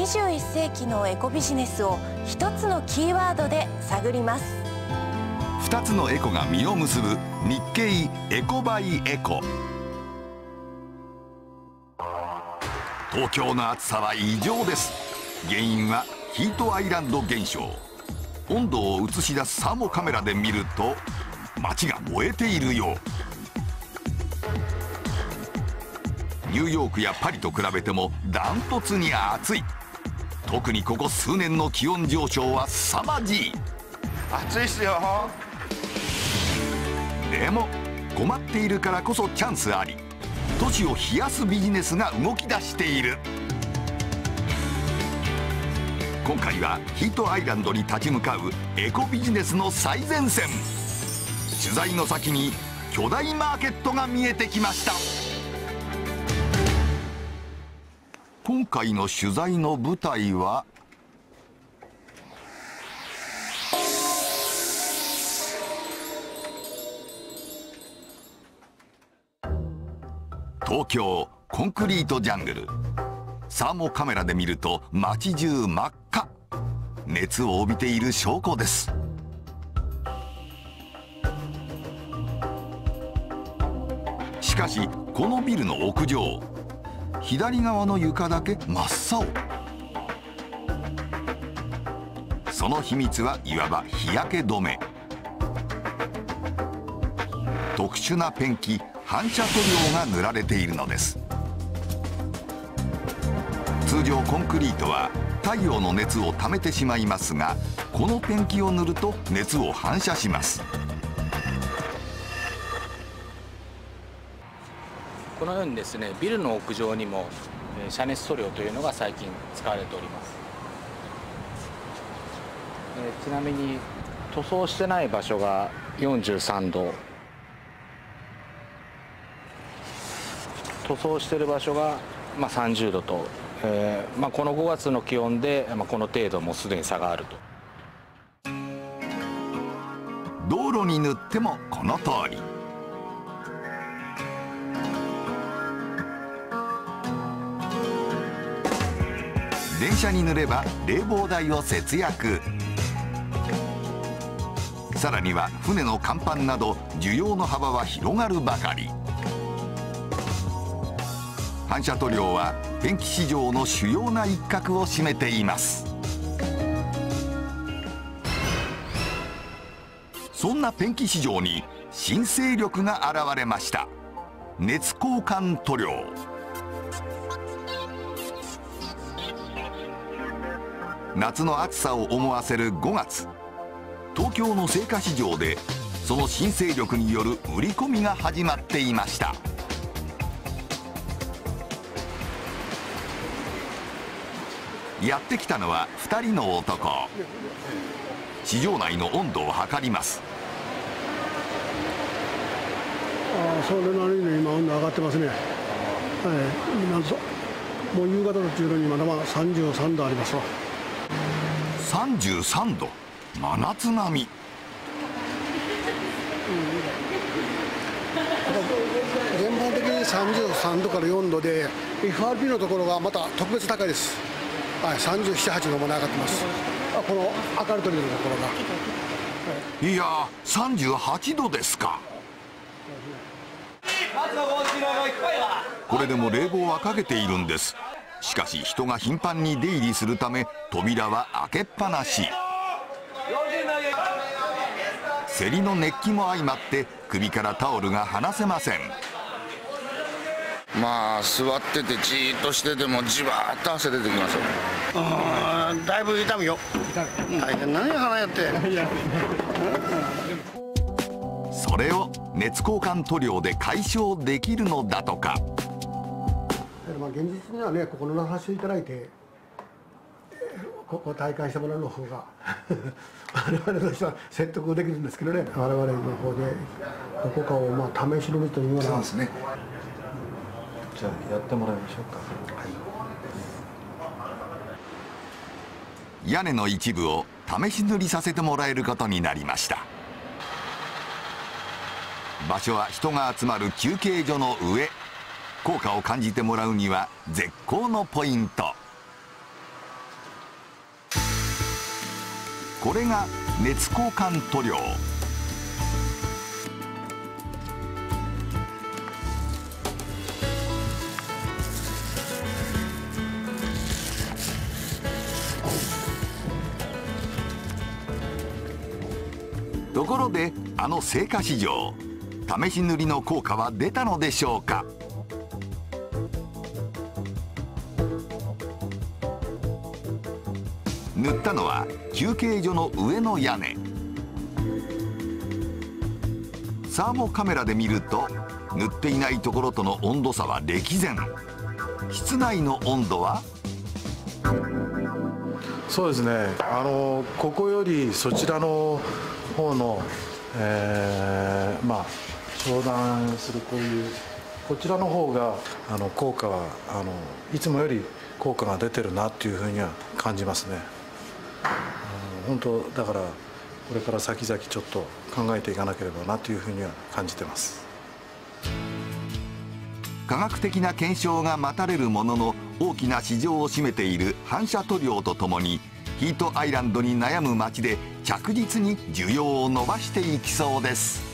21世紀のエコビジネスを一つのキーワードで探ります。2つのエコが実を結ぶ日経エコバイエコ。東京の暑さは異常です。原因はヒートアイランド現象。温度を映し出すサーモカメラで見ると街が燃えているよう。ニューヨークやパリと比べてもダントツに暑い。特にここ数年の気温上昇は凄まじい。暑いっすよ。でも困っているからこそチャンスあり。都市を冷やすビジネスが動き出している。今回はヒートアイランドに立ち向かうエコビジネスの最前線。取材の先に巨大マーケットが見えてきました今回の取材の舞台は東京コンクリートジャングル。サーモカメラで見ると街中真っ赤。熱を帯びている証拠です。しかしこのビルの屋上。左側の床だけ真っ青。その秘密はいわば日焼け止め。特殊なペンキ反射塗料が塗られているのです。通常コンクリートは太陽の熱をためてしまいますがこのペンキを塗ると熱を反射します。このようにですねビルの屋上にも遮熱塗料というのが最近使われております。ちなみに塗装してない場所が43度。塗装してる場所がまあ30度と、えーまあ、この5月の気温で、まあ、この程度もすでに差があると。道路に塗ってもこの通り。電車に塗れば冷房代を節約。さらには船の甲板など需要の幅は広がるばかり。反射塗料はペンキ市場の主要な一角を占めています。そんなペンキ市場に新勢力が現れました。熱交換塗料。夏の暑さを思わせる5月。東京の青果市場でその新勢力による売り込みが始まっていました。やってきたのは2人の男。市場内の温度を測ります。あそれなりに今温度上がってますね。はい。今もう夕方の中にまだまだ33度ありますわ。33度。真夏並み、全般的に33度から4度で FRP のところがまた特別高いです。はい378度まで上がってます。あこの明るい鳥のところが、はい、いや38度ですか。これでも冷房はかけているんですしかし人が頻繁に出入りするため扉は開けっぱなし。競りの熱気も相まって首からタオルが離せません。まあ座っててじーっとしててもじわーっと汗出てきますよ。うんだいぶ痛むよ。大変何花やって。それを熱交換塗料で解消できるのだとか。まあ現実にはねここの話をいただいてここ体感してもらうの方が 我々としては説得できるんですけどね。我々の方でどこかをまあ試し飲みというような。そうですね。じゃあやってもらいましょうか、はい、屋根の一部を試し塗りさせてもらえることになりました。場所は人が集まる休憩所の上効果を感じてもらうには絶好のポイント。これが熱交換塗料。ところであの青果市場試し塗りの効果は出たのでしょうか？塗ったのは休憩所の上の屋根。サーモカメラで見ると塗っていないところとの温度差は歴然。室内の温度は？そうですね。あのここよりそちらの方の、えー、まあ商談するこういうこちらの方があの効果はあのいつもより効果が出てるなっていうふうには感じますね。本当だからこれから先々ちょっと考えていかなければなというふうには感じてます。科学的な検証が待たれるものの大きな市場を占めている反射塗料とともにヒートアイランドに悩む街で着実に需要を伸ばしていきそうです。